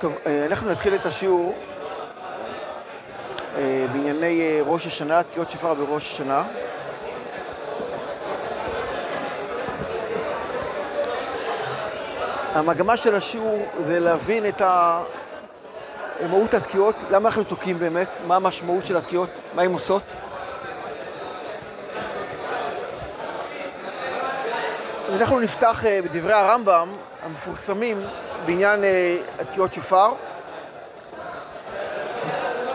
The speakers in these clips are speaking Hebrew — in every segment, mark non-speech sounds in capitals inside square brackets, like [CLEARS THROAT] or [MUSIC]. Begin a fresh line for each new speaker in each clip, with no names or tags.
טוב, אה, אנחנו נתחיל את השיעור אה, בענייני אה, ראש השנה, תקיעות שופר בראש השנה. המגמה של השיעור זה להבין את מהות התקיעות, למה אנחנו תוקעים באמת, מה המשמעות של התקיעות, מה הן עושות. אנחנו נפתח בדברי הרמב"ם המפורסמים בעניין אה, התקיעות שופר.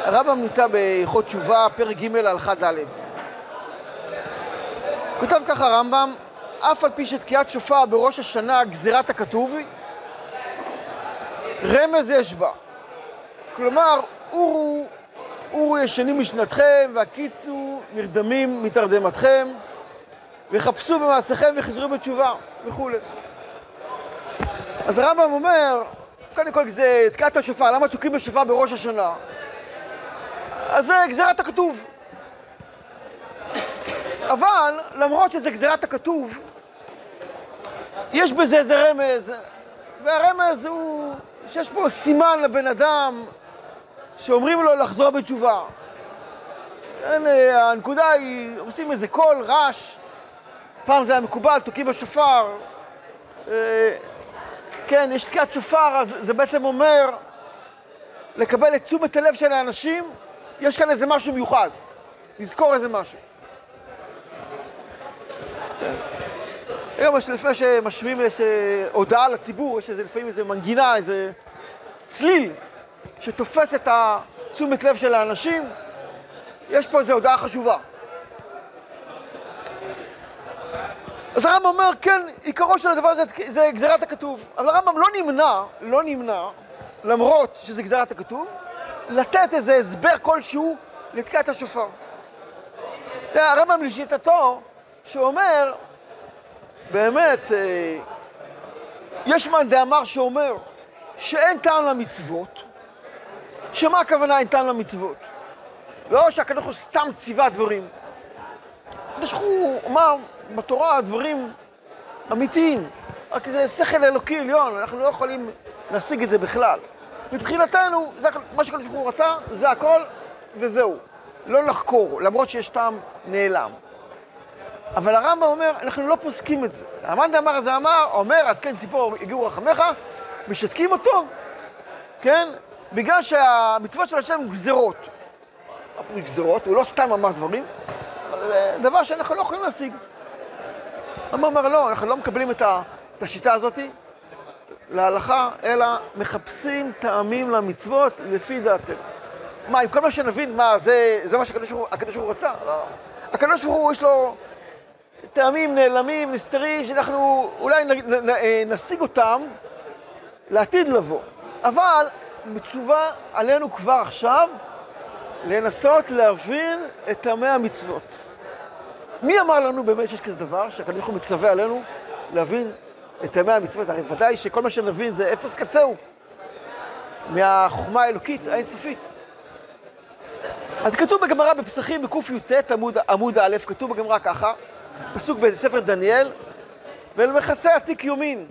הרמב"ם נמצא בהלכות תשובה, פרק ג' הלכה ד'. כותב ככה הרמב"ם, אף על פי שתקיעת שופר בראש השנה גזירת הכתוב רמז יש בה. כלומר, אורו, אורו ישנים משנתכם, והקיצו נרדמים מתרדמתכם, וחפשו במעשיכם וחזרו בתשובה, וכולי. אז הרמב"ם אומר, קודם כל זה תקיעת השופר, למה תוקעים בשופר בראש השנה? אז זה גזירת הכתוב. אבל למרות שזה גזירת הכתוב, יש בזה איזה רמז, והרמז הוא שיש פה סימן לבן אדם שאומרים לו לחזור בתשובה. אין, הנקודה היא, עושים איזה קול, רעש, פעם זה היה מקובל, תוקעים בשופר. כן, יש תקיעת שופר, אז זה בעצם אומר לקבל את תשומת הלב של האנשים, יש כאן איזה משהו מיוחד, לזכור איזה משהו. היום יש לפני שמשמיעים איזה הודעה לציבור, יש איזה לפעמים איזה מנגינה, איזה צליל שתופס את התשומת לב של האנשים, יש פה איזו הודעה חשובה. אז הרמב"ם אומר, כן, עיקרו של הדבר הזה זה גזירת הכתוב. אבל הרמב"ם לא נמנע, לא נמנע, למרות שזה גזירת הכתוב, לתת איזה הסבר כלשהו לתקיעת השופר. תראה, הרמב"ם לשיטתו, שאומר, באמת, אה, יש מאן דאמר שאומר שאין טעם למצוות, שמה הכוונה אין טעם למצוות? לא שהקדוש הוא סתם ציווה דברים. הקדוש הוא אמר בתורה דברים אמיתיים, רק זה שכל אלוקי עליון, אנחנו לא יכולים להשיג את זה בכלל. מבחינתנו, זה מה שהקדוש ברוך הוא רצה, זה הכל וזהו. לא לחקור, למרות שיש טעם נעלם. אבל הרמב"ם אומר, אנחנו לא פוסקים את זה. המאן דאמר הזה אמר, אומר, עד כן ציפור הגיעו רחמך, משתקים אותו, כן? בגלל שהמצוות של השם פה גזירות? הוא לא סתם אמר דברים, אבל זה דבר שאנחנו לא יכולים להשיג. הרמב"ם אומר, לא, אנחנו לא מקבלים את, ה, את השיטה הזאת להלכה, אלא מחפשים טעמים למצוות לפי דעתנו. מה, עם כל מה שנבין, מה, זה, זה מה שהקדוש ברוך הוא רצה? לא. הקדוש ברוך הוא, יש לו טעמים נעלמים, נסתרים, שאנחנו אולי נ, נ, נ, נשיג אותם לעתיד לבוא. אבל מצווה עלינו כבר עכשיו לנסות להבין את טעמי המצוות. מי אמר לנו באמת שיש כזה דבר, שהקדוש ברוך הוא מצווה עלינו להבין את טעמי המצוות? הרי ודאי שכל מה שנבין זה אפס קצהו מהחוכמה האלוקית האינסופית. אז כתוב בגמרא בפסחים בקי"ט עמוד, עמוד א', כתוב בגמרא ככה, פסוק בספר דניאל, ולמכסה עתיק יומין.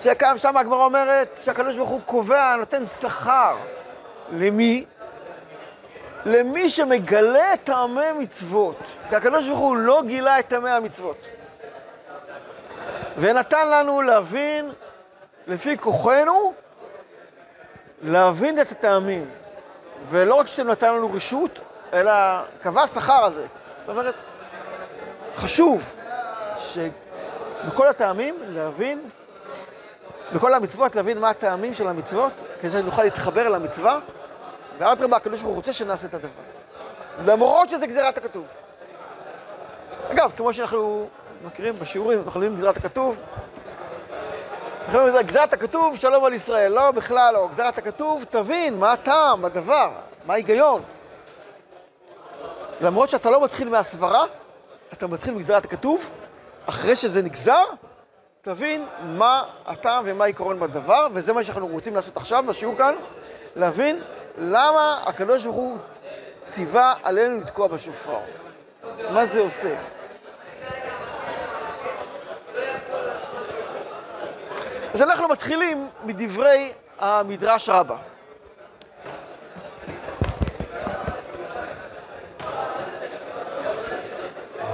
שכאן שם הגמרא אומרת שהקדוש ברוך הוא קובע, נותן שכר. למי? למי שמגלה את טעמי מצוות. כי הקדוש ברוך הוא לא גילה את טעמי המצוות. ונתן לנו להבין, לפי כוחנו, להבין את הטעמים. ולא רק שנתן לנו רשות, אלא קבע שכר על זה. זאת אומרת, חשוב שבכל הטעמים להבין, בכל המצוות להבין מה הטעמים של המצוות, כדי שנוכל להתחבר למצווה, ואדרבה, הקדוש ברוך הוא רוצה שנעשה את הדבר. למרות שזה גזירת הכתוב. אגב, כמו שאנחנו מכירים בשיעורים, אנחנו לומדים גזירת הכתוב, אנחנו אומרים, גזירת הכתוב, שלום על ישראל. לא, בכלל לא. גזירת הכתוב, תבין מה הטעם, הדבר, מה ההיגיון. למרות שאתה לא מתחיל מהסברה, אתה מתחיל מגזירת הכתוב, אחרי שזה נגזר, תבין מה הטעם ומה העיקרון בדבר, וזה מה שאנחנו רוצים לעשות עכשיו בשיעור כאן, להבין למה הקדוש ברוך הוא ציווה עלינו לתקוע בשופר. מה זה עושה? אז אנחנו מתחילים מדברי המדרש רבה.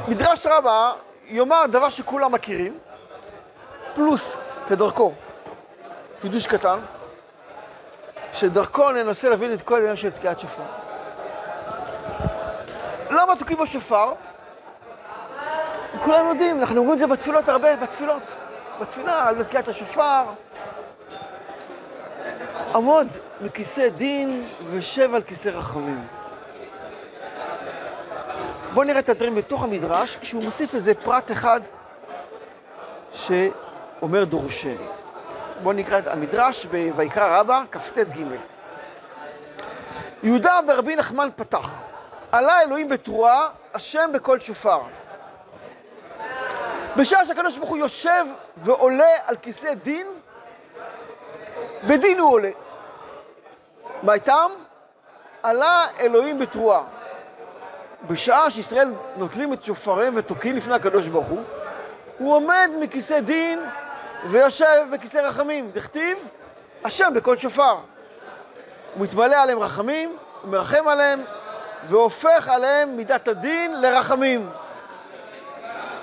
מדרש רבה יאמר דבר שכולם מכירים, פלוס, כדרכו, חידוש קטן, שדרכו ננסה להבין את כל העניין של תקיעת שופר. למה תוקעים בשופר? כולם יודעים, אנחנו אומרים את זה בתפילות הרבה, בתפילות. בתפילה, על תקיעת השופר. עמוד מכיסא דין ושב על כיסא רחמים. בואו נראה את הדברים בתוך המדרש, כשהוא מוסיף איזה פרט אחד שאומר דורשני. בואו נקרא את המדרש בויקרא רבה, כ"ט ג'. יהודה ברבי נחמן פתח, עלה אלוהים בתרועה, השם בקול שופר. בשעה שהקדוש ברוך הוא יושב ועולה על כיסא דין, בדין הוא עולה. מה איתם? עלה אלוהים בתרועה. בשעה שישראל נוטלים את שופריהם ותוקעים לפני הקדוש ברוך הוא, הוא עומד מכיסא דין ויושב בכיסא רחמים. דכתיב, השם בקול שופר. הוא מתמלא עליהם רחמים, הוא מרחם עליהם, והופך עליהם מידת הדין לרחמים.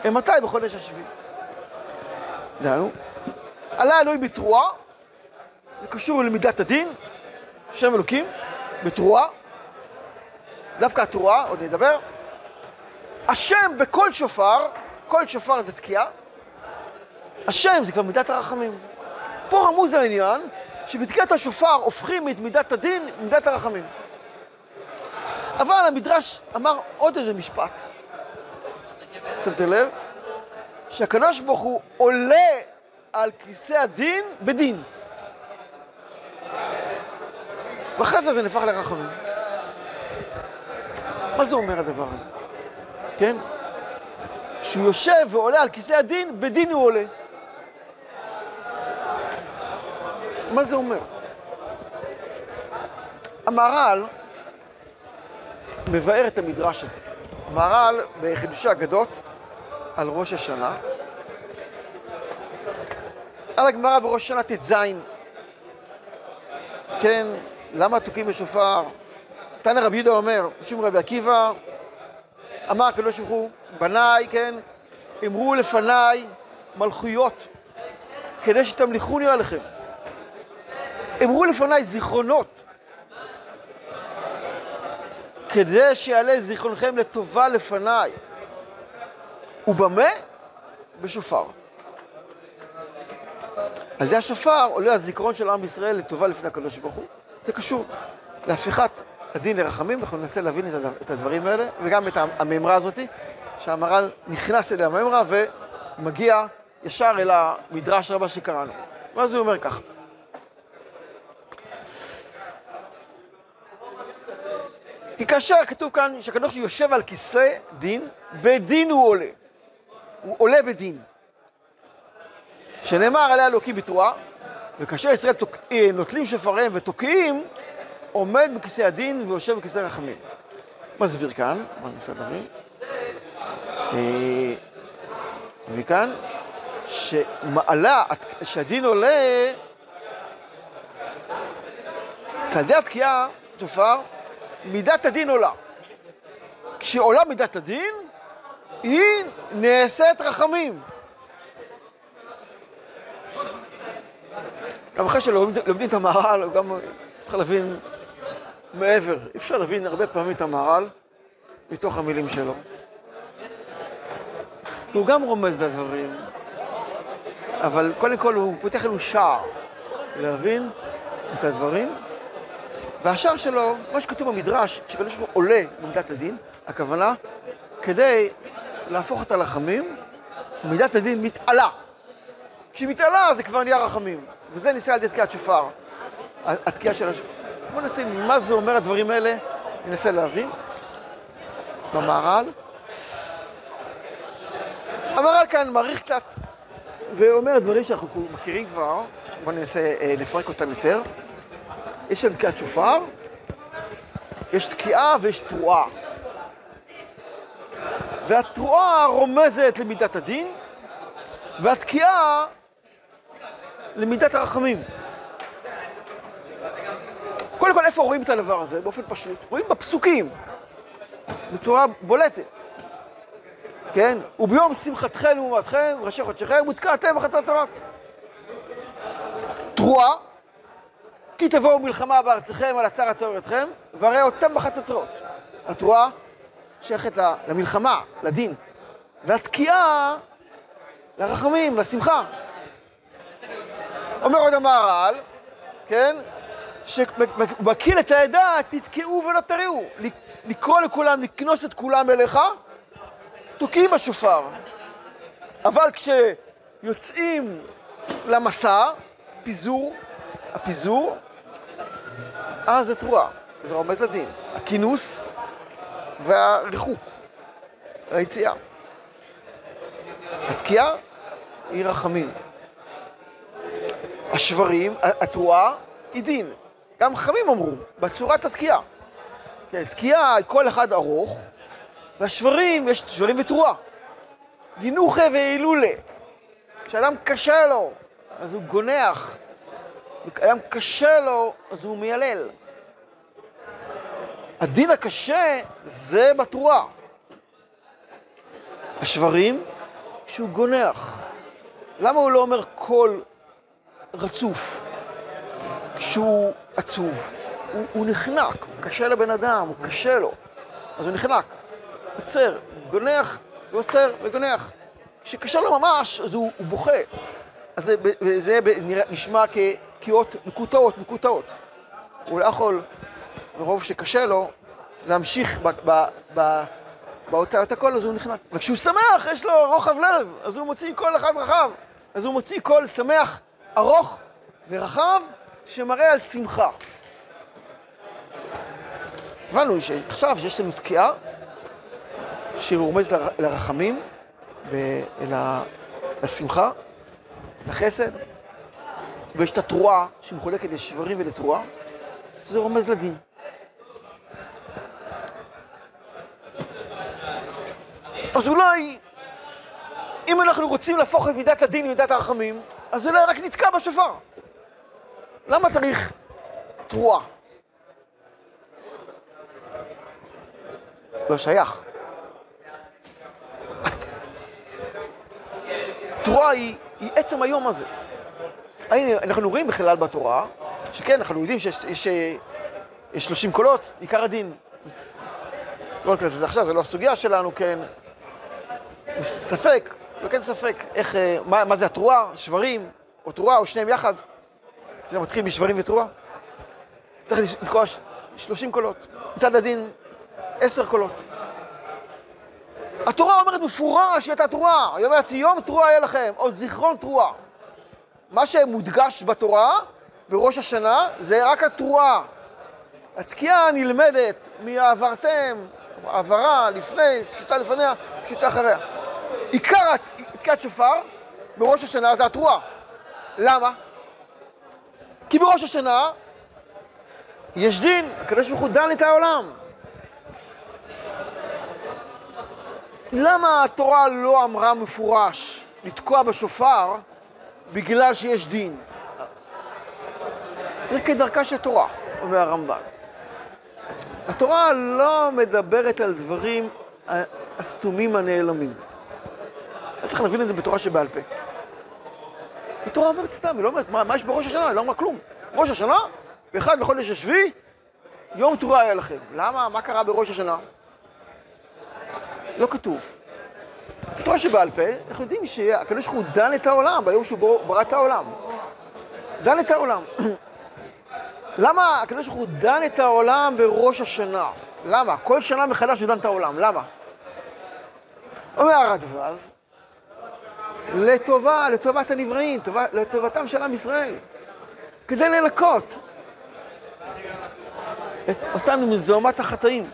מתי? בחודש השביעי. דהיינו, עלה אלוהים בתרועה, זה קשור למידת הדין, שם אלוקים, בתרועה, דווקא התרועה, עוד נדבר. השם בכל שופר, כל שופר זה תקיעה, השם זה כבר מידת הרחמים. פה רמוז העניין שבתקיעת השופר הופכים את מידת הדין למידת הרחמים. אבל המדרש אמר עוד איזה משפט. שמתם לב? שהקדוש ברוך הוא עולה על כיסא הדין בדין. ואחרי זה זה נהפך לרחמים. מה זה אומר הדבר הזה? כן? שהוא יושב ועולה על כיסא הדין, בדין הוא עולה. מה זה אומר? המהר"ל מבאר את המדרש הזה. המהר"ל בחידושי אגדות על ראש השנה, על הגמרא בראש השנה ט"ז, כן, למה תוקעים בשופר? תנא רבי יהודה אומר, משום רבי עקיבא, אמר הקדוש ברוך הוא, בניי, כן, אמרו לפניי מלכויות, כדי שתמליכוני עליכם. אמרו לפניי זיכרונות, כדי שיעלה זיכרונכם לטובה לפניי. ובמה? בשופר. על ידי השופר עולה הזיכרון של עם ישראל לטובה לפני הקדוש ברוך הוא. זה קשור להפיכת הדין לרחמים, אנחנו ננסה להבין את הדברים האלה, וגם את המימרה הזאת, שהמהר"ל נכנס אליה המימרה ומגיע ישר אל המדרש רבה שקראנו. ואז הוא אומר ככה. כי כאשר כתוב כאן שהקדוש יושב על כיסא דין, בדין הוא עולה. הוא עולה בדין. שנאמר עליה אלוקים בתרועה, וכאשר ישראל תוק... אה, נוטלים שופריהם ותוקעים, עומד בכיסא הדין ויושב בכיסא רחמים. מסביר כאן, מה ננסה להבין? אה, וכאן, שמעלה, שהדין עולה, כעדי התקיעה, תופר, מידת הדין עולה. כשעולה מידת הדין, היא נעשית רחמים. גם אחרי שלומדים את המהר"ל, גם צריך להבין מעבר. אי אפשר להבין הרבה פעמים את המהר"ל מתוך המילים שלו. הוא גם רומז לדברים, אבל קודם כל הוא פותח לנו שער להבין את הדברים. והשער שלו, מה שכתוב במדרש, שקדוש ברוך הוא עולה במידת הדין, הכוונה, כדי להפוך את הלחמים, מידת הדין מתעלה. כשהיא מתעלה זה כבר נהיה רחמים, וזה ניסה על ידי תקיעת שופר, התקיעה של השופר. בואו ננסה מה זה אומר הדברים האלה, ננסה להבין. במהר"ל. המהר"ל כאן מעריך קצת, ואומר דברים שאנחנו מכירים כבר, בואו ננסה אה, לפרק אותם יותר. יש תקיעת שופר, יש תקיעה ויש תרועה. והתרועה רומזת למידת הדין, והתקיעה למידת הרחמים. קודם כל, איפה רואים את הדבר הזה? באופן פשוט. רואים בפסוקים, בצורה בולטת. כן? וביום שמחתכם ומועדכם, ראשי חודשיכם, ותקעתם בחצוצרות. תרועה, כי תבואו מלחמה בארציכם על הצער הצוער אתכם, והרי אותם בחצוצרות. התרועה שייכת למלחמה, לדין, והתקיעה לרחמים, לשמחה. אומר עוד המהר"ל, כן? שמקיל את העדה, תתקעו ולא תריעו. לקרוא לכולם, לקנוס את כולם אליך, תוקעים בשופר. אבל כשיוצאים למסע, פיזור, הפיזור, אז זה תרועה, זה רומז לדין. הכינוס והריחוק, היציאה. התקיעה היא רחמים. השברים, התרועה, היא דין. גם חכמים אמרו, בצורת התקיעה. כן, תקיעה, כל אחד ארוך, והשברים, יש שברים ותרועה. גינוחה והילולה. כשאדם קשה לו, אז הוא גונח. כשאדם קשה לו, אז הוא מיילל. הדין הקשה זה בתרועה. השברים, כשהוא גונח. למה הוא לא אומר קול רצוף? כשהוא עצוב. הוא, הוא נחנק, הוא קשה לבן אדם, הוא קשה לו. אז הוא נחנק, עוצר, גונח ועוצר וגונח. כשקשה לו ממש, אז הוא, הוא בוכה. אז זה, זה נשמע כקריאות מקוטעות, מקוטעות. הוא לא יכול, מרוב שקשה לו, להמשיך בהוצאת הקול, אז הוא נחנק. וכשהוא שמח, יש לו רוחב לב, אז הוא מוציא קול אחד רחב. אז הוא מוציא קול שמח, ארוך ורחב, שמראה על שמחה. הבנו שעכשיו שיש לנו תקיעה, שרומז לרחמים, לשמחה, לחסד, ויש את התרועה שמחולקת לשברים ולתרועה, שזה רומז לדין. אז אולי, אם אנחנו רוצים להפוך את מידת הדין למידת הרחמים, אז אולי רק נתקע בשופר. למה צריך תרועה? לא שייך. תרועה היא, היא עצם היום הזה. אנחנו רואים בכלל בתורה, שכן, אנחנו יודעים שיש יש, יש 30 קולות, עיקר הדין. לא ניכנס לזה עכשיו, זו לא הסוגיה שלנו, כן. ספק, לא כן ספק, איך, אה, מה, מה זה התרועה, שברים, או תרועה, או שניהם יחד. זה מתחיל משברים ותרועה. צריך לקרוא 30 קולות. מצד הדין, 10 קולות. התורה אומרת מפורש שהייתה תרועה. היא אומרת, יום תרועה יהיה לכם, או זיכרון תרועה. מה שמודגש בתורה, בראש השנה, זה רק התרועה. התקיעה נלמדת מעברתם, העברה לפני, פשוטה לפניה, פשוטה אחריה. עיקר תקיעת שופר בראש השנה זה התרועה. למה? כי בראש השנה יש דין, הקדוש ברוך הוא דן את העולם. למה התורה לא אמרה מפורש לתקוע בשופר בגלל שיש דין? זה כדרכה של תורה, אומר הרמב"ן. התורה לא מדברת על דברים הסתומים הנעלמים. צריך להבין את זה בתורה שבעל פה. התורה אומרת סתם, היא לא אומרת, מה, מה יש בראש השנה? היא לא אומרת כלום. ראש השנה, באחד בחודש השביעי, יום תורה היה לכם. למה? מה קרה בראש השנה? לא כתוב. בתורה שבעל פה, אנחנו יודעים שהקדוש ברוך הוא דן את העולם ביום שהוא ברא את העולם. דן את העולם. [CLEARS THROAT] למה הקדוש ברוך הוא דן את העולם בראש השנה? למה? כל שנה מחדש הוא דן את העולם, למה? אומר הרדווז, לטובה, לטובת הנבראים, לטובתם של עם ישראל, כדי לנקות את אותנו מזוהמת החטאים.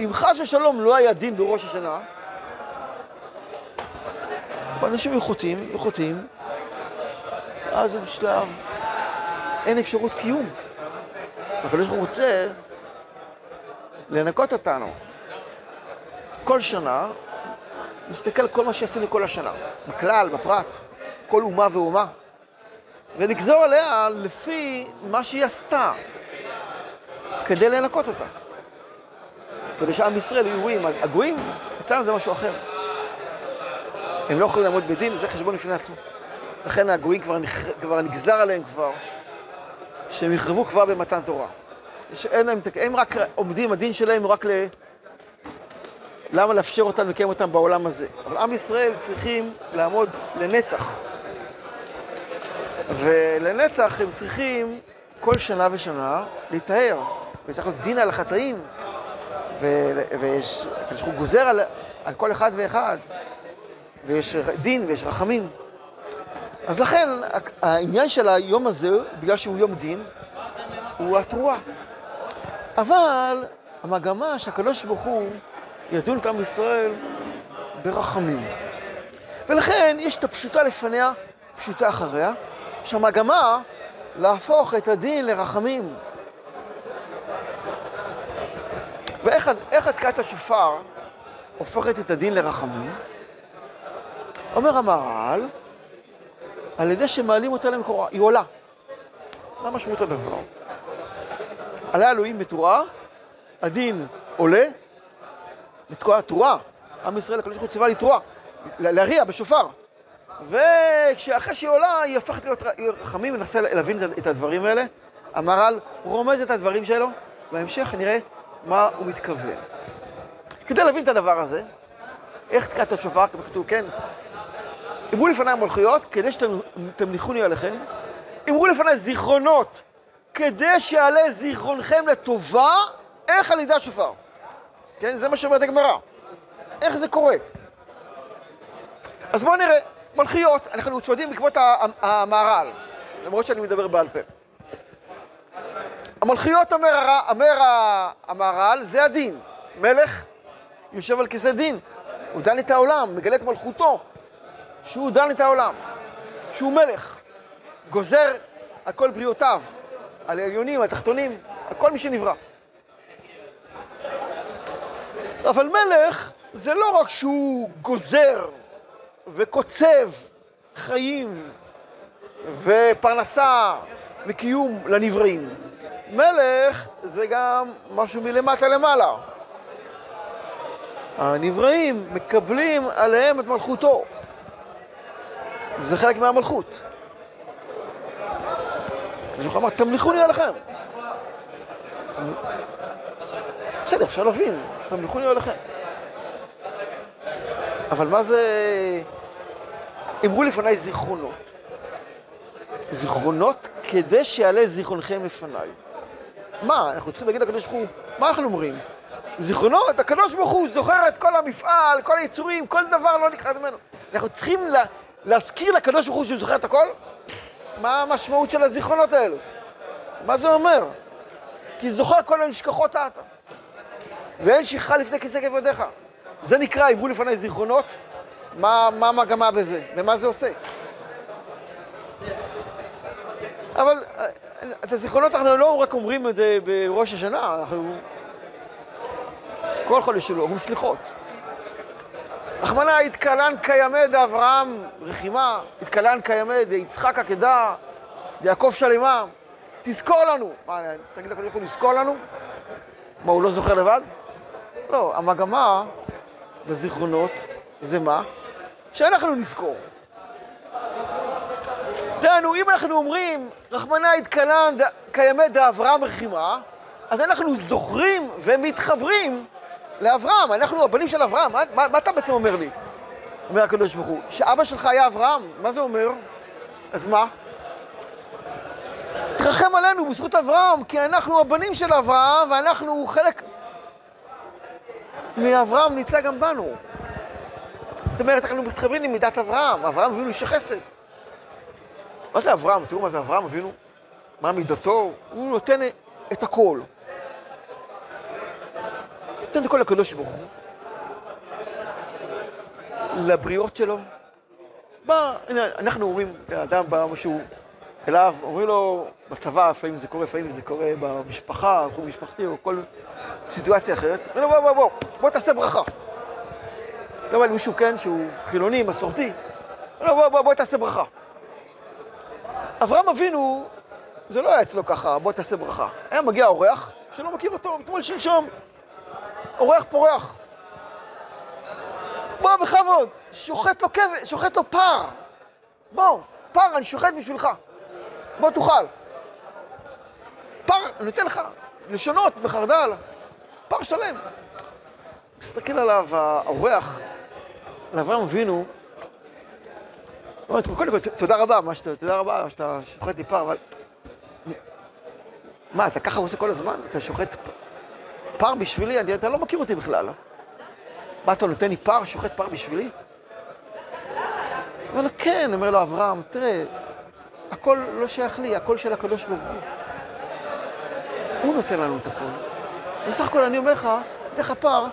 אם חס ושלום לא היה דין בראש השנה, אנשים היו חוטאים, היו חוטאים, אז בשלב אין אפשרות קיום. הקדוש ברוך הוא רוצה לנקות אותנו. כל שנה, נסתכל על כל מה שעשינו כל השנה, בכלל, בפרט, כל אומה ואומה, ולגזור עליה לפי מה שהיא עשתה. כדי לנקות אותה. כדי שעם ישראל יהיו גויים. הגויים, אצלם זה משהו אחר. הם לא יכולים לעמוד בדין, זה חשבון לפני עצמו. לכן הגויים כבר, נכ... כבר נגזר עליהם כבר, שהם יחרבו כבר במתן תורה. שאין להם, הם רק עומדים, הדין שלהם הוא רק ל... למה לאפשר אותם לקיים אותם בעולם הזה? אבל עם ישראל צריכים לעמוד לנצח. ולנצח הם צריכים כל שנה ושנה להיטהר. וצריך להיות דין על החטאים, ויש, ברוך הוא גוזר על, על כל אחד ואחד, ויש דין ויש רחמים. אז לכן העניין של היום הזה, בגלל שהוא יום דין, הוא התרועה. אבל המגמה שהקדוש ברוך הוא ידון את עם ישראל ברחמים. ולכן יש את הפשוטה לפניה, פשוטה אחריה, שהמגמה להפוך את הדין לרחמים. ואיך התקעת השופר הופכת את הדין לרחמים? אומר המהר"ל, על ידי שמעלים אותה למקורה, היא עולה. מה משמעות הדבר? עלה אלוהים בתורה, הדין עולה, לתקוע תרועה. עם ישראל, הקדוש ברוך הוא ציווה לתרועה, להריע בשופר. וכשאחרי שהיא עולה, היא הופכת להיות רחמים, וננסה להבין את הדברים האלה. המהר"ל רומז את הדברים שלו, בהמשך נראה מה הוא מתכוון. כדי להבין את הדבר הזה, איך תקעת השופר, כמו כתוב, כן, אמרו לפניי מלכויות, כדי שתמליכוני עליכם. אמרו לפניי זיכרונות, כדי שיעלה זיכרונכם לטובה, איך על ידי השופר. כן, זה מה שאומרת הגמרא. איך זה קורה? אז בואו נראה, מלכיות, אנחנו צועדים בעקבות המהר"ל, למרות שאני מדבר בעל פה. המלכיות, אומר, אומר המהר"ל, זה הדין. מלך יושב על כיסא דין, הוא דן את העולם, מגלה את מלכותו, שהוא דן את העולם, שהוא מלך, גוזר על כל בריאותיו, על העליונים, על התחתונים, על כל מי שנברא. אבל מלך זה לא רק שהוא גוזר וקוצב חיים ופרנסה וקיום לנבראים. מלך זה גם משהו מלמטה למעלה. הנבראים מקבלים עליהם את מלכותו. זה חלק מהמלכות. מישהו אמר, תמליכוני עליכם. בסדר, אפשר להבין, תמליכוני עליכם. אבל מה זה... אמרו לפניי זיכרונות. זיכרונות כדי שיעלה זיכרונכם לפניי. מה, אנחנו צריכים להגיד לקדוש ברוך הוא, מה אנחנו אומרים? זיכרונות, הקדוש ברוך הוא זוכר את כל המפעל, כל היצורים, כל דבר לא נקרא ממנו. אנחנו צריכים להזכיר לקדוש ברוך הוא שהוא זוכר את הכל? מה המשמעות של הזיכרונות האלו? מה זה אומר? כי זוכר כל הנשכחות האטה. ואין שכחה לפני כיסא כבודיך. זה נקרא, אמרו לפניי זיכרונות, מה המגמה בזה, ומה זה עושה. אבל את הזיכרונות אנחנו לא רק אומרים את זה בראש השנה, אנחנו כל חודש שלו אומרים סליחות. רחמנא התקלן כימד אברהם רחימה, התקלן כימד יצחק עקדה, יעקב שלמה, תזכור לנו. מה, תגיד לקדוש ברוך הוא לזכור לנו? מה, הוא לא זוכר לבד? לא, המגמה בזיכרונות זה מה? שאנחנו נזכור. דהיינו, אם אנחנו אומרים, רחמנא התקלן כימי דאברהם רחימה, אז אנחנו זוכרים ומתחברים לאברהם, אנחנו הבנים של אברהם. מה, מה, מה אתה בעצם אומר לי? אומר הקדוש ברוך הוא, שאבא שלך היה אברהם, מה זה אומר? אז מה? תרחם עלינו בזכות אברהם, כי אנחנו הבנים של אברהם, ואנחנו חלק מאברהם נמצא גם בנו. זאת אומרת, אנחנו מתחברים עם מידת אברהם, אברהם אבינו איש החסד. מה זה אברהם? תראו מה זה אברהם אבינו, מה מידתו, הוא נותן את הכל. נותן את הכל לקדוש ברוך הוא. לבריות שלו. בא, הנה, אנחנו אומרים, אדם בא משהו אליו, אומרים לו, בצבא, לפעמים זה קורה, לפעמים זה קורה במשפחה, חוג משפחתי, או כל סיטואציה אחרת. אומרים לו, בוא, בוא, בוא, בוא תעשה ברכה. אתה אומר מישהו, כן, שהוא חילוני, מסורתי, אומר לו, בוא, בוא, בוא תעשה ברכה. אברהם אבינו, זה לא היה אצלו ככה, בוא תעשה ברכה. היה מגיע אורח, שלא מכיר אותו, אתמול שלשום, אורח פורח. בוא, בכבוד, שוחט לו כבש, שוחט לו פר. בוא, פר, אני שוחט בשבילך. בוא תאכל. פר, אני נותן לך לשונות בחרדל, פר שלם. מסתכל עליו האורח, לאברהם אבינו, קודם כל, תודה רבה, מה שאתה, תודה רבה, שאתה שוחט לי פר, אבל... מה, אתה ככה עושה כל הזמן? אתה שוחט פר בשבילי? אני, אתה לא מכיר אותי בכלל. מה, אתה נותן לי פר, שוחט פר בשבילי? אומר לו, כן, אומר לו אברהם, תראה, הכל לא שייך לי, הכל של הקדוש ברוך הוא. הוא נותן לנו את הכל. בסך הכל אני אומר לך, אתן לך פר,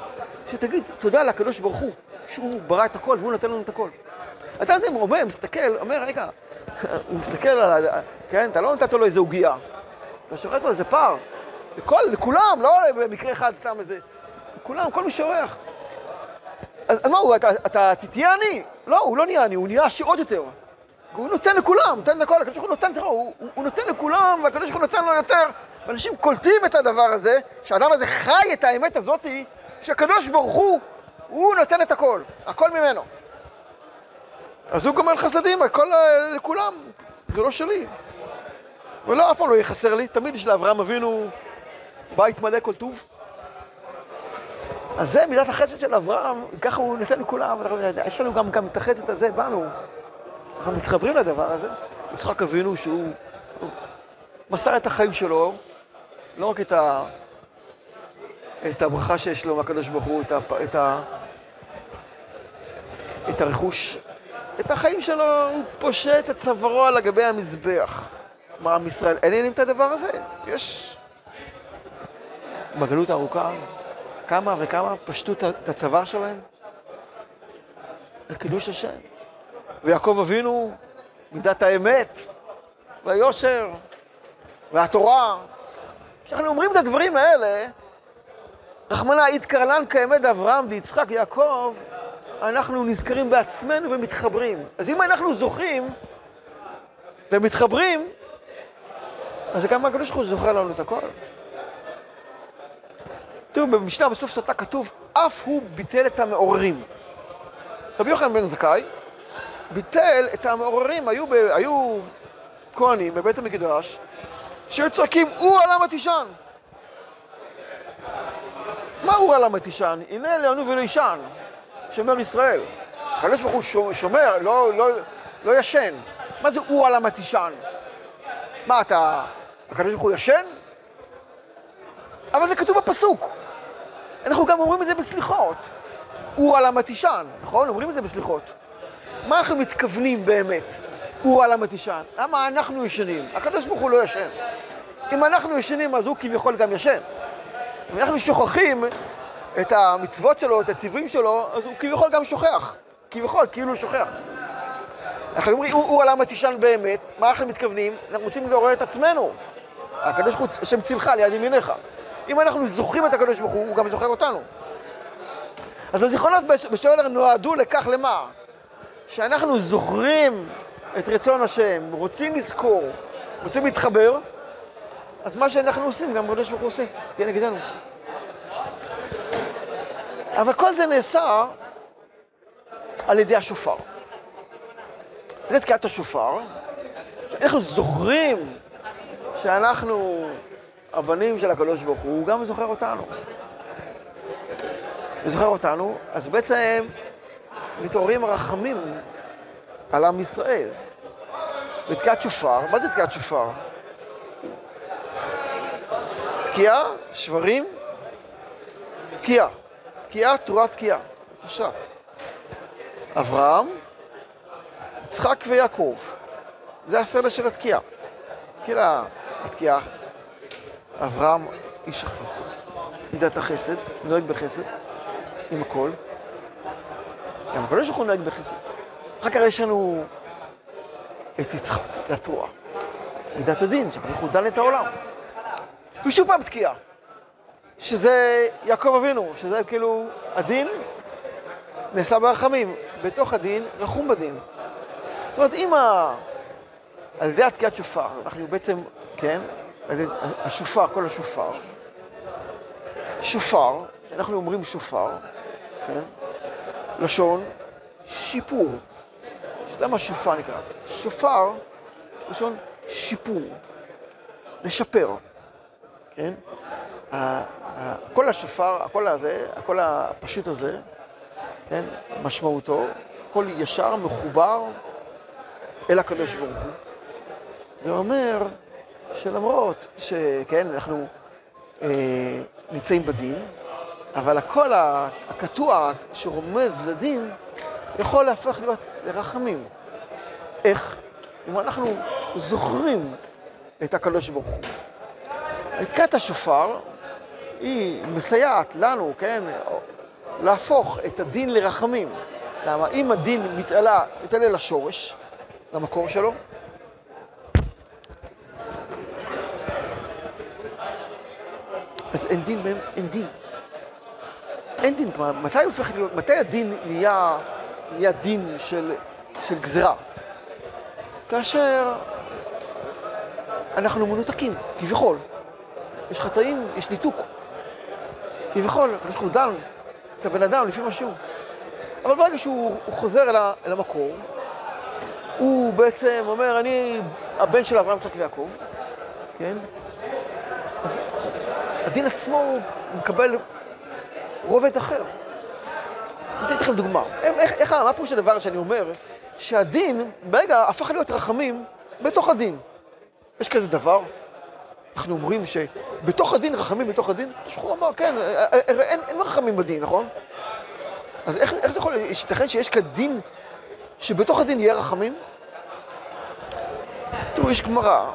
שתגיד תודה לקדוש ברוך הוא, שהוא ברא את הכל והוא נותן לנו את הכל. אתה הוא אומר, מסתכל, אומר, רגע, הוא מסתכל על ה... כן, אתה לא נתת לו איזה עוגייה, אתה שוחט לו איזה פר. לכל, לכולם, לא במקרה אחד סתם איזה... לכולם, כל מי שאורח. אז, אז מה הוא, אתה, אתה תהיה עני? לא, הוא לא נהיה עני, הוא נהיה עשיר עוד יותר. הוא נותן לכולם, נותן לכל, הקדוש ברוך הוא נותן, תראו, הוא, הוא נותן לכולם, והקדוש ברוך הוא נותן לו יותר. ואנשים קולטים את הדבר הזה, שהאדם הזה חי את האמת הזאתי, שהקדוש ברוך הוא, הוא נותן את הכל, הכל ממנו. אז הוא גומר חסדים, הכל לכולם, זה לא שלי. ולא, אף פעם לא יהיה חסר לי, תמיד יש לאברהם אבינו בית מלא כל טוב. אז זה מידת החסד של אברהם, ככה הוא נותן לכולם, יש לנו גם, גם את החסד הזה בנו. אנחנו מתחברים לדבר הזה. יצחק אבינו שהוא מסר את החיים שלו, לא רק את, ה, את הברכה שיש לו מהקדוש ברוך הוא, את, ה, את, ה, את הרכוש, את החיים שלו, הוא פושט את צווארו על גבי המזבח. מה עם ישראל, אין להם את הדבר הזה? יש בגלות הארוכה כמה וכמה פשטו את הצוואר שלהם לקידוש השם. ויעקב אבינו, מידת האמת, והיושר, והתורה. כשאנחנו אומרים את הדברים האלה, רחמנא אית קרלן כאמת אברהם דיצחק יעקב, אנחנו נזכרים בעצמנו ומתחברים. אז אם אנחנו זוכים ומתחברים, אז גם הקדוש ברוך הוא זוכר לנו את הכל. תראו, במשנה בסוף סוטה כתוב, אף הוא ביטל את המעוררים. רבי יוחנן בן זכאי ביטל את המעוררים, היו, ב, היו כהנים בבית המקדש שהיו צועקים, הוא עלם תישן. מה הוא עלם תישן? הנה לענו ולא ישן, שומר ישראל. הקדוש ברוך הוא שומר, לא, לא, לא ישן. מה זה הוא עלם תישן? מה אתה, הקדוש ברוך הוא ישן? אבל זה כתוב בפסוק. אנחנו גם אומרים את זה בסליחות. הוא עלם תישן, נכון? אומרים את זה בסליחות. מה אנחנו מתכוונים באמת? הוא עלם תישן. למה אנחנו ישנים? הקדוש ברוך הוא לא ישן. אם אנחנו ישנים, אז הוא כביכול גם ישן. אם אנחנו שוכחים את המצוות שלו, את הציוויים שלו, אז הוא כביכול גם שוכח. כביכול, כאילו הוא שוכח. אנחנו אומרים, הוא, עלם תישן באמת, מה אנחנו מתכוונים? אנחנו רוצים לעורר את עצמנו. הקדוש ברוך הוא, השם צילך ליד ימיניך. אם אנחנו זוכרים את הקדוש ברוך הוא, הוא גם זוכר אותנו. אז הזיכרונות בשואלר נועדו לכך למה? שאנחנו זוכרים את רצון השם, רוצים לזכור, רוצים להתחבר, אז מה שאנחנו עושים, גם הקדוש ברוך הוא עושה, כן, נגדנו. אבל כל זה נעשה על ידי השופר. זה תקיעת השופר. אנחנו זוכרים שאנחנו הבנים של הקדוש ברוך הוא, הוא גם זוכר אותנו. הוא זוכר אותנו, אז בעצם מתעוררים הרחמים על עם ישראל. בתקיעת שופר, מה זה תקיעת שופר? תקיעה, שברים, תקיעה. תקיעה, תרועת תקיעה, תשת. אברהם, יצחק ויעקב. זה הסדר של התקיעה. תקיעה, התקיעה. אברהם, איש החסד, מידת החסד, נוהג בחסד, עם הכל. גם הקדוש ברוך הוא נוהג בחסד. אחר כך יש לנו את יצחק, את התורה, מידת הדין, שהקדוש הוא דן את העולם. ושוב פעם תקיעה, שזה יעקב אבינו, שזה כאילו הדין נעשה ברחמים, בתוך הדין רחום בדין. זאת אומרת, אם ה... על ידי התקיעת שופר, אנחנו בעצם, כן, השופר, כל השופר, שופר, אנחנו אומרים שופר, כן? לשון שיפור. למה שופר נקרא? שופר, לשון שיפור, לשפר, כן? הקול השופר, הקול הזה, הקול הפשוט הזה, כן? משמעותו, קול ישר, מחובר אל הקדוש ברוך הוא. זה אומר שלמרות שכן, אנחנו אה, נמצאים בדין, אבל הקול הקטוע שרומז לדין יכול להפך להיות לרחמים. איך? אם אנחנו זוכרים את הקדוש ברוך הוא. התקעת השופר היא מסייעת לנו, כן, להפוך את הדין לרחמים. למה? אם הדין מתעלה, מתעלה לשורש, למקור שלו, אז אין דין אין דין. אין דין, כלומר, מתי הופך להיות, מתי הדין נהיה, נהיה דין של, של גזירה? כאשר אנחנו מנותקים, כביכול. יש חטאים, יש ניתוק. כביכול, הוא דן את הבן אדם לפי משהו. אבל ברגע שהוא חוזר אל, ה, אל המקור, הוא בעצם אומר, אני הבן של אברהם, יצחק ויעקב, כן? אז הדין עצמו מקבל רובד אחר. אני אתן לכם דוגמה. איך, איך, מה פירוש הדבר שאני אומר? שהדין, ברגע, הפך להיות רחמים בתוך הדין. יש כזה דבר? אנחנו אומרים שבתוך הדין, רחמים בתוך הדין, שחור אמר, כן, אין, אין, אין רחמים בדין, נכון? אז איך, איך זה יכול להיות? ייתכן שיש כאן דין שבתוך הדין יהיה רחמים? תראו, יש גמרא,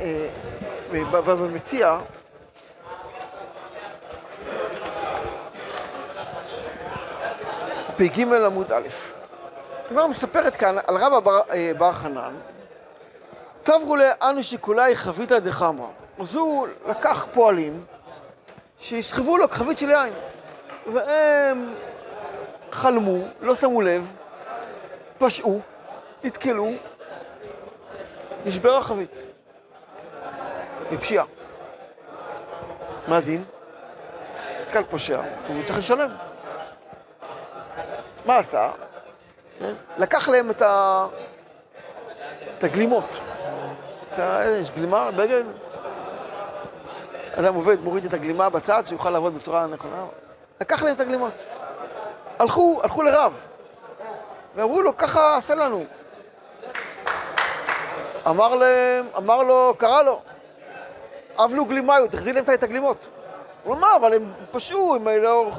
אה, ומציע, פ"ג עמוד א'. הגמרא מספרת כאן על רבא בר, אה, בר חנן, טוב לאנו שיקולי חביתא דחמרא. אז הוא לקח פועלים שיסחבו לו כחבית של יין, והם חלמו, לא שמו לב, פשעו, נתקלו, נשבר החבית. מפשיעה. מה הדין? נתקל פושע, הוא צריך לשלם. מה עשה? כן? לקח להם את, ה... את הגלימות. את ה... יש גלימה, בגד. אדם עובד, מוריד את הגלימה בצד, שיוכל לעבוד בצורה נכונה. לקח להם את הגלימות. הלכו, הלכו לרב, ואמרו לו, ככה עשה לנו. אמר להם, אמר לו, קרא לו, אבלו גלימיו, תחזיר להם את הגלימות. הוא אמר, אבל הם פשעו, הם לא...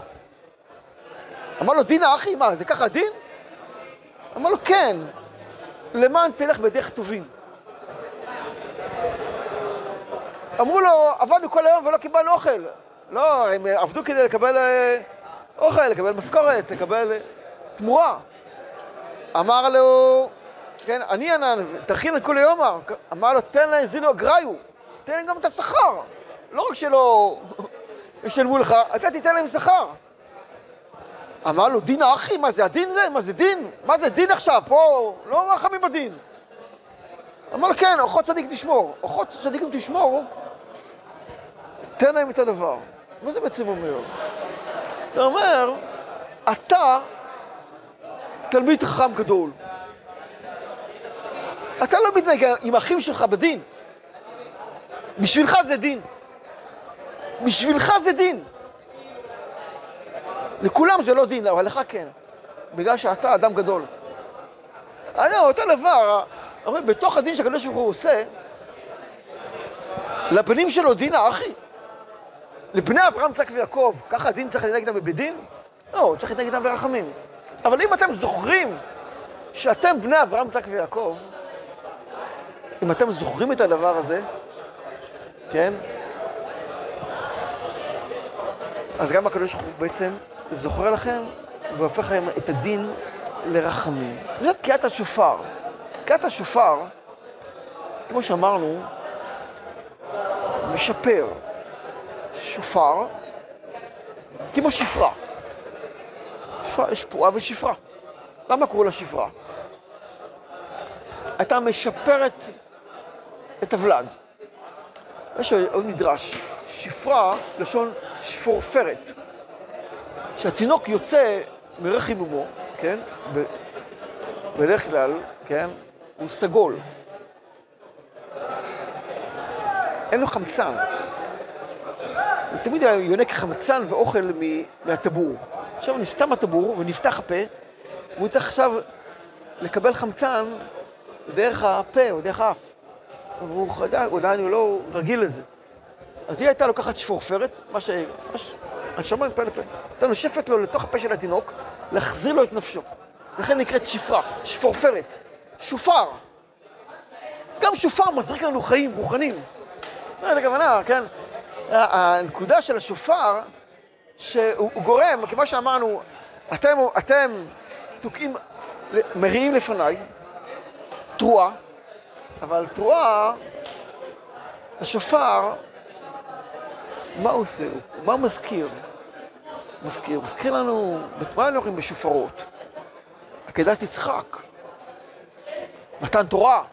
אמר לו, דין האחי, מה, זה ככה דין? אמר לו, כן, למען תלך בדרך טובים. אמרו לו, עבדנו כל היום ולא קיבלנו אוכל. לא, הם עבדו כדי לקבל אה, אוכל, לקבל משכורת, לקבל אה, תמורה. אמר לו, כן, אני ענן, תכין כולי יומר. אמר לו, תן להם זינו אגריו, תן להם גם את השכר. לא רק שלא ישלמו לך, אתה תיתן להם שכר. אמר לו, דין האחי, מה זה הדין זה? מה זה דין? מה זה דין עכשיו? פה לא רחמים בדין. אמר לו, כן, אורחות צדיק תשמור. אורחות צדיקים תשמור, תן להם את הדבר. מה זה בעצם אומר? זה אומר, אתה תלמיד חכם גדול. אתה לא מתנהג עם האחים שלך בדין. בשבילך זה דין. בשבילך זה דין. לכולם זה לא דין, אבל לך כן, בגלל שאתה אדם גדול. אני אותו דבר, אומרים, בתוך הדין שהקדוש ברוך הוא עושה, לבנים שלו דין האחי. לבני אברהם, צק ויעקב, ככה הדין צריך להתנהג איתם בבדין? לא, הוא צריך להתנהג איתם ברחמים. אבל אם אתם זוכרים שאתם בני אברהם, צק ויעקב, אם אתם זוכרים את הדבר הזה, כן? אז גם הקדוש ברוך הוא בעצם זוכר לכם והופך להם את הדין לרחמים. וזאת תקיעת השופר. תקיעת השופר, כמו שאמרנו, משפר. שופר כמו שפרה. שפרה, יש פרועה ושפרה. למה קראו לה שפרה? הייתה משפרת את הוולד. יש עוד מדרש, שפרה, לשון שפורפרת. כשהתינוק יוצא מרחם אמו, כן? ב- בדרך כלל, כן? הוא סגול. אין לו חמצן. הוא תמיד היה יונק חמצן ואוכל מ- מהטבור. עכשיו נסתם הטבור ונפתח הפה, והוא צריך עכשיו לקבל חמצן דרך הפה או דרך האף. והוא חדש, הוא עדיין לא רגיל לזה. אז היא הייתה לוקחת שפורפרת. מה ש... הנשמה מפה לפה. הייתה נושפת לו לתוך הפה של התינוק, להחזיר לו את נפשו. לכן נקראת שפרה, שפורפרת, שופר. גם שופר מזריק לנו חיים רוחניים. זאת הכוונה, כן? הנקודה של השופר, שהוא גורם, כמו שאמרנו, אתם, אתם תוקעים, מריעים לפניי, תרועה, אבל תרועה, השופר, מה הוא עושה? מה מזכיר? מזכיר, מזכיר לנו, מה רואים בשופרות? עקדת יצחק, מתן תורה,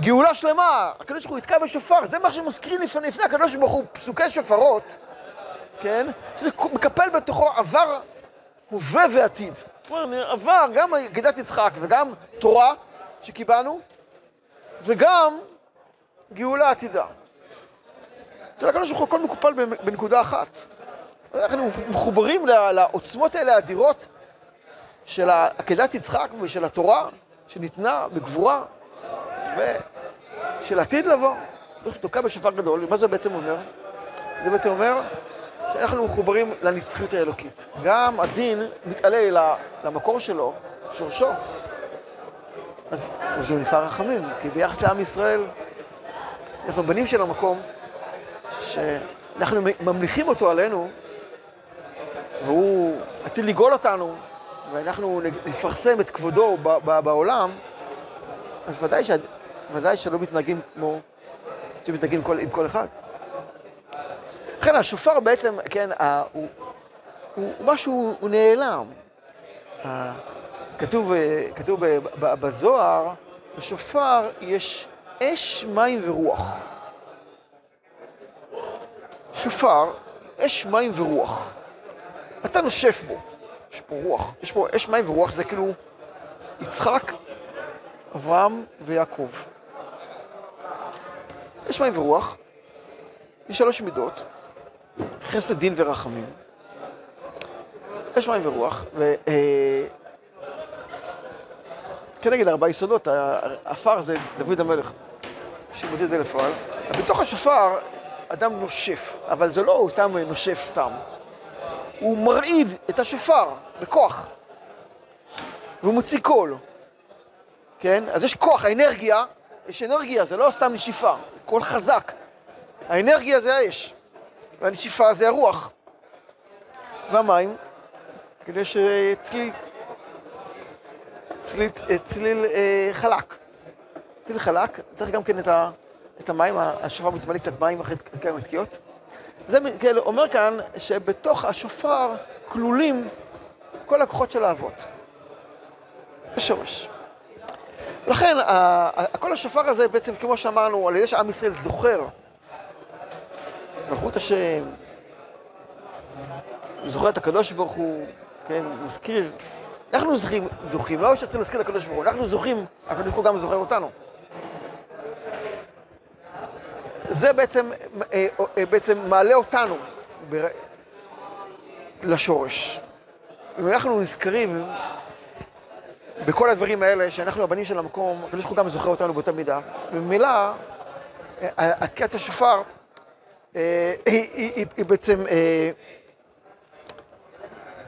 גאולה שלמה, הקדוש ברוך הוא יתקע בשופר, זה מה שמזכיר לפני, לפני הקדוש ברוך הוא, פסוקי שופרות, כן? שזה מקפל בתוכו עבר, הווה ועתיד. עבר גם עקדת יצחק וגם תורה שקיבלנו, וגם גאולה עתידה. אצל הקדוש ברוך הוא הכל מקופל בנקודה אחת. אנחנו מחוברים לעוצמות האלה האדירות של עקדת יצחק ושל התורה שניתנה בגבורה ושל עתיד לבוא. זה תוקע בשופר גדול, מה זה בעצם אומר? זה בעצם אומר שאנחנו מחוברים לנצחיות האלוקית. גם הדין מתעלה למקור שלו, שורשו. אז זה נפער רחמים, כי ביחס לעם ישראל, אנחנו בנים של המקום, שאנחנו ממליכים אותו עלינו, והוא עתיד לגאול אותנו, ואנחנו נפרסם את כבודו בעולם, אז ודאי, ש... ודאי שלא מתנהגים כמו שמתנהגים כל... עם כל אחד. לכן השופר בעצם, כן, הוא, הוא משהו, הוא נעלם. כתוב, כתוב בזוהר, בשופר יש אש, מים ורוח. שופר, אש, מים ורוח. אתה נושף בו, יש פה רוח, יש פה אש, מים ורוח, זה כאילו יצחק, אברהם ויעקב. אש, מים ורוח, יש שלוש מידות, חסד, דין ורחמים. אש, מים ורוח, ו... כנגד ארבעה יסודות, העפר זה דוד המלך, שמוציא את זה לפועל. בתוך השופר אדם נושף, אבל זה לא הוא סתם נושף סתם. הוא מרעיד את השופר בכוח, והוא מוציא קול, כן? אז יש כוח, האנרגיה, יש אנרגיה, זה לא סתם נשיפה, קול חזק. האנרגיה זה האש, והנשיפה זה הרוח. והמים, כדי שצליל, צליל, צליל אה, חלק. צליל חלק, צריך גם כן את, ה, את המים, השופר מתמלא קצת מים אחרי כמה תקיעות. זה כאילו אומר כאן שבתוך השופר כלולים כל הכוחות של האבות. בשורש. לכן, כל השופר הזה בעצם, כמו שאמרנו, על ידי שעם ישראל זוכר מלכות השם, זוכר את הקדוש ברוך הוא, כן, מזכיר. אנחנו זוכים, דוחים, לא שצריכים להזכיר את הקדוש ברוך הוא, אנחנו זוכים, הקדוש ברוך הוא גם זוכר אותנו. זה בעצם, אה, אה, בעצם מעלה אותנו בר... לשורש. אם אנחנו נזכרים בכל הדברים האלה, שאנחנו הבנים של המקום, הקדוש ברוך הוא גם זוכר אותנו באותה מידה, וממילא, התקיעת השופר היא, היא, היא, היא בעצם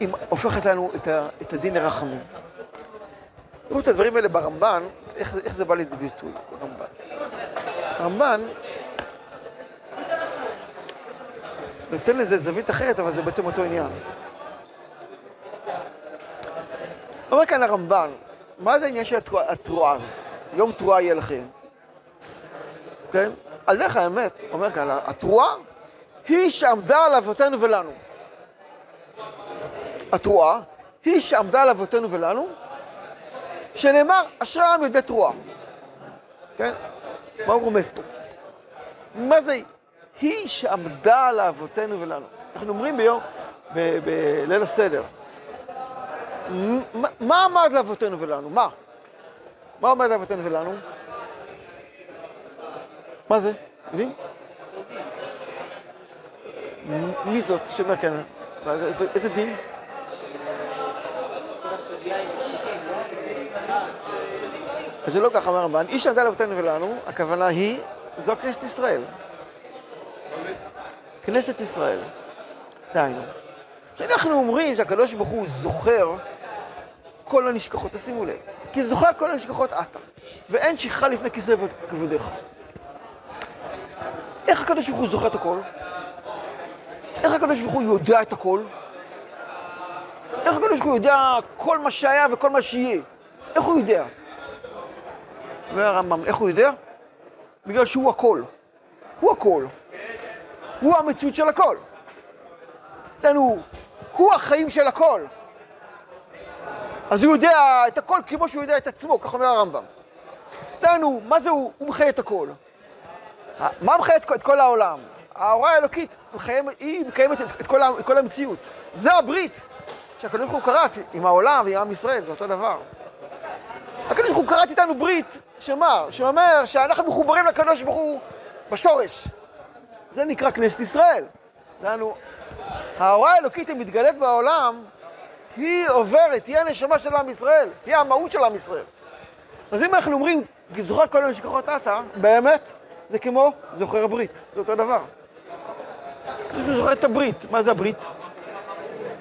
היא הופכת לנו את, ה, את הדין לרחמים. תראו את הדברים האלה ברמב"ן, איך, איך זה בא לידי ביטוי ברמב"ן. הרמב"ן נותן לזה זווית אחרת, אבל זה בעצם אותו עניין. אומר כאן הרמב"ן, מה זה העניין של התרועה הזאת? יום תרועה יהיה לכם. כן? על דרך האמת, אומר כאן, התרועה היא שעמדה על אבותינו ולנו. התרועה היא שעמדה על אבותינו ולנו, שנאמר, אשרי העם יודעי תרועה. כן? מה הוא רומז פה? מה זה היא שעמדה לאבותינו ולנו. אנחנו אומרים ביום, בליל הסדר, מה עמד לאבותינו ולנו? מה? מה עומד לאבותינו ולנו? מה זה? יודעים? מי זאת שאומר כן? איזה דין? אז זה לא ככה אומר הרמב"ן. איש עמדה לאבותינו ולנו, הכוונה היא, זו כנסת ישראל. כנסת ישראל. דהיינו. כשאנחנו אומרים שהקדוש ברוך הוא זוכר כל הנשכחות, תשימו לב. כי זוכר כל הנשכחות אתה, ואין שכחה לפני כיסא כבודיך. איך הקדוש ברוך הוא זוכר את הכל? איך הקדוש ברוך הוא יודע את הכל? איך הקדוש ברוך הוא יודע כל מה שהיה וכל מה שיהיה? איך הוא יודע? אומר הרמב"ם, איך הוא יודע? בגלל שהוא הכל. הוא הכל. הוא המציאות של הכל. דנו, הוא החיים של הכל. אז הוא יודע את הכל כמו שהוא יודע את עצמו, כך אומר הרמב"ם. דנו, מה זה הוא? הוא מחיה את הכל. מה מחיה את כל העולם? ההוראה האלוקית, היא מקיימת את כל, את כל המציאות. זה הברית שהקדוש ברוך הוא קראת עם העולם ועם עם ישראל, זה אותו דבר. הקדוש ברוך הוא קראת איתנו ברית, שמה? שאומר שאנחנו מחוברים לקדוש ברוך הוא בשורש. זה נקרא כנסת ישראל. דנו, ההוראה האלוקית המתגלית בעולם, היא עוברת, היא הנשמה של עם ישראל, היא המהות של עם ישראל. אז אם אנחנו אומרים, זוכר כל היום שכחות עתה, באמת, זה כמו זוכר הברית, זה אותו דבר. זוכר את הברית, מה זה הברית?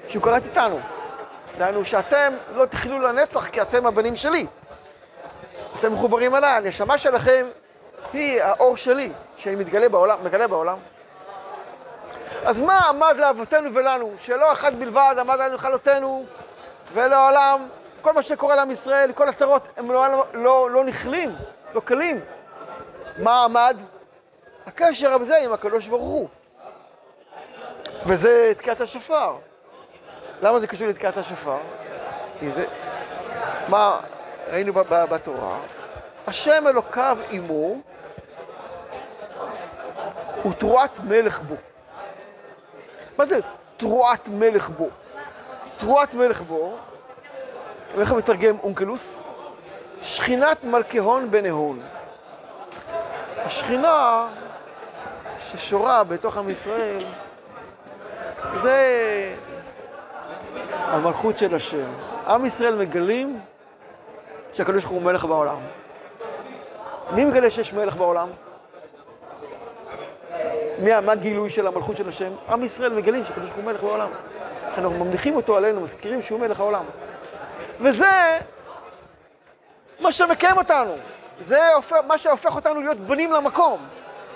שהוא קראת איתנו. דהיינו שאתם לא תחילו לנצח כי אתם הבנים שלי. אתם מחוברים אליי, הנשמה שלכם היא האור שלי, שאני מתגלה בעולם, מגלה בעולם. אז מה עמד לאבותינו ולנו? שלא אחד בלבד עמד עלינו לכלותנו ולעולם, כל מה שקורה לעם ישראל, כל הצרות, הם לא, לא, לא נכלים, לא קלים. מה עמד? הקשר הזה עם הקדוש ברוך הוא. וזה תקיעת השופר. למה זה קשור לתקיעת השופר? כי זה... מה ראינו בתורה? השם אלוקיו עמו ותרועת מלך בו. מה זה תרועת מלך בו? תרועת מלך בו, איך מתרגם אונקלוס? שכינת מלכהון בן אהון. השכינה ששורה בתוך עם ישראל זה המלכות של השם. עם ישראל מגלים שהקדוש ברוך הוא מלך בעולם. מי מגלה שיש מלך בעולם? מה, הגילוי של המלכות של השם? עם ישראל מגלים שהקדוש ברוך הוא מלך בעולם. אנחנו ממליכים אותו עלינו, מזכירים שהוא מלך העולם. וזה מה שמקיים אותנו. זה מה שהופך אותנו להיות בנים למקום.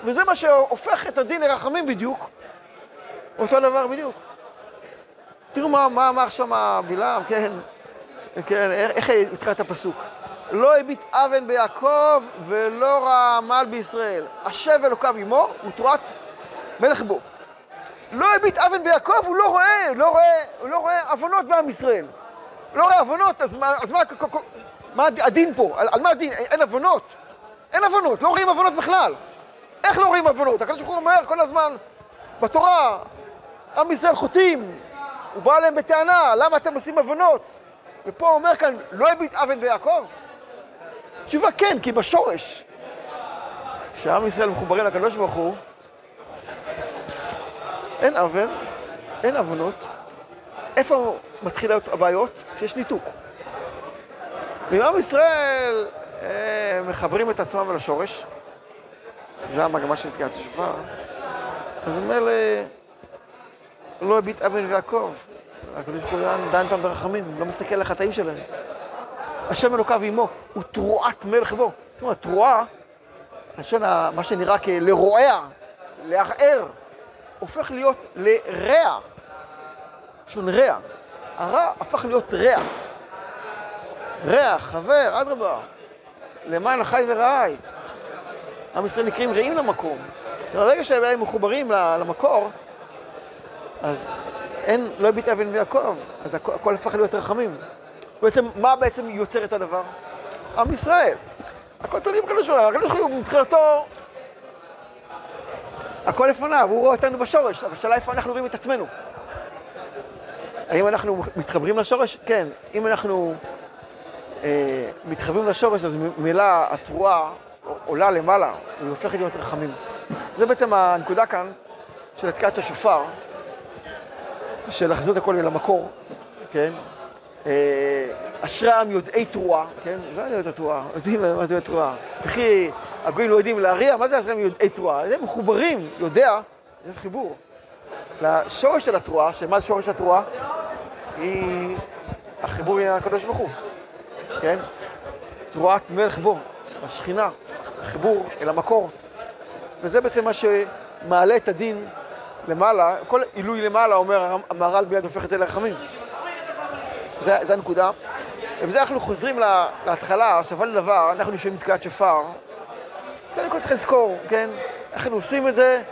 וזה מה שהופך את הדין לרחמים בדיוק. אותו דבר בדיוק. תראו מה, אמר שם בלעם, כן, כן, איך התחיל את הפסוק? לא הביט אבן ביעקב ולא רע עמל בישראל. השב אלוקיו עמו ותרועת מלך בו. לא הביט אבן ביעקב, הוא לא רואה, לא רואה, הוא לא רואה עוונות בעם ישראל. לא רואה עוונות, אז מה, אז מה, מה הדין פה? על, על מה הדין? אין עוונות. אין עוונות, לא רואים עוונות בכלל. איך לא רואים עוונות? הקדוש ברוך הוא אומר כל הזמן בתורה, עם ישראל חוטאים, הוא בא אליהם בטענה, למה אתם עושים עוונות? ופה הוא אומר כאן, לא הביט אבן ביעקב? תשובה כן, כי בשורש, כשעם ישראל מחוברים לקדוש ברוך הוא, אין עוון, אין עוונות. איפה מתחילות הבעיות? כשיש ניתוק. ואם עם ישראל אה, מחברים את עצמם אל השורש, זו המגמה של תקיעת השופר, אז ממילא לא הביט אבן ויעקב. הקדוש ברוך הוא דן אותם ברחמים, לא מסתכל על החטאים שלהם. השם אלוקיו עמו, הוא תרועת מלך בו. זאת אומרת, תרועה, לשון מה שנראה כלרועע, לערער, הופך להיות לרע. לשון רע. הרע הפך להיות רע. רע, חבר, אדרבה. למען החי ורעי. עם ישראל נקראים רעים למקום. ברגע שהם מחוברים למקור, אז אין, לא הביט אבן ויעקב, אז הכל, הכל הפך להיות רחמים. בעצם, מה בעצם יוצר את הדבר? עם ישראל. הכל תלוי בקדוש ברוך הוא, הקדוש ברוך הוא מבחינתו, הכל לפניו, הוא רואה אותנו בשורש, אבל השאלה איפה אנחנו רואים את עצמנו. האם אנחנו מתחברים לשורש? כן. אם אנחנו אה, מתחברים לשורש, אז ממילא התרועה עולה למעלה, היא הופכת להיות רחמים. זה בעצם הנקודה כאן של תקיעת השופר, של להחזיר את הכל אל המקור, כן? אה, אשרי העם יודעי תרועה, כן? לא יודעים את התרועה, יודעים מה זה תרועה. וכי הגויים לא יודעים להריע, מה זה אשרי העם יודעי תרועה? הם מחוברים, יודע, יש חיבור. לשורש של התרועה, שמה זה שורש התרועה? היא החיבור עם הקדוש ברוך הוא, כן? תרועת מלך בו, השכינה, החיבור אל המקור. וזה בעצם מה שמעלה את הדין למעלה, כל עילוי למעלה, אומר המהר"ל מיד הופך את זה לרחמים. זה, זה הנקודה. ובזה אנחנו חוזרים להתחלה, בסופו של דבר, אנחנו שומעים תקיעת שופר. אז קודם כל צריך לזכור, כן? אנחנו עושים את זה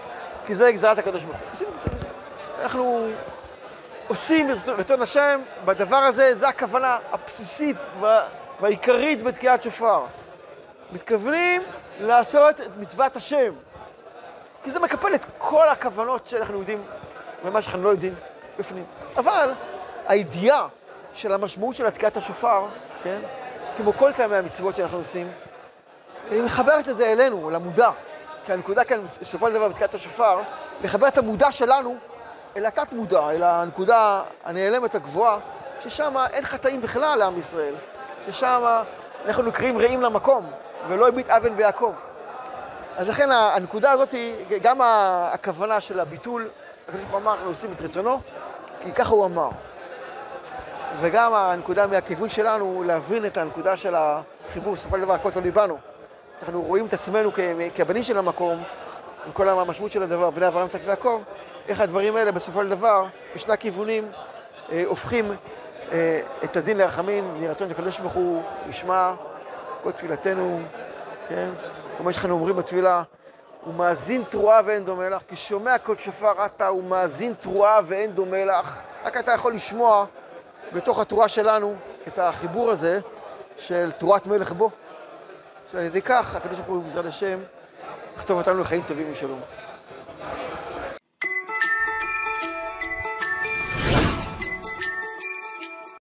כי זה גזרת הקדוש ברוך הוא. אנחנו עושים רצון השם, בדבר הזה, זה הכוונה הבסיסית והעיקרית בתקיעת שופר. מתכוונים לעשות את מצוות השם. כי זה מקפל את כל הכוונות שאנחנו יודעים ומה שאנחנו לא יודעים בפנים. אבל הידיעה של המשמעות של התקיעת השופר, כן? כמו כל טעמי המצוות שאנחנו עושים, היא מחברת את זה אלינו, למודע. כי הנקודה כאן, בסופו של דבר, בתקיעת השופר, לחבר את המודע שלנו אל התת-מודע, אל הנקודה הנעלמת הגבוהה, ששם אין חטאים בכלל לעם ישראל, ששם אנחנו נקראים רעים למקום, ולא הביט אבן ביעקב. אז לכן הנקודה הזאת היא גם הכוונה של הביטול, הקדוש ברוך הוא אמר, אנחנו עושים את רצונו, כי ככה הוא אמר. וגם הנקודה מהכיוון שלנו, להבין את הנקודה של החיבור, בסופו של דבר הכל תלוי בנו. אנחנו רואים את עצמנו כבנים של המקום, עם כל המשמעות של הדבר, בני אברהם, צחק ויעקב, איך הדברים האלה בסופו של דבר, בשני הכיוונים, אה, הופכים אה, את הדין לרחמים, יהי רצון שהקדוש ברוך הוא ישמע כל תפילתנו, כן? כמו שאנחנו אומרים בתפילה, הוא מאזין תרועה ואין דומה לך, כי שומע כל שופר אתה, מאזין תרועה ואין דומה לך. רק אתה יכול לשמוע בתוך התרועה שלנו את החיבור הזה של תרועת מלך בו. שעל ידי כך הקדוש ברוך הוא בעזרת השם יכתוב אותנו לחיים טובים ושלום.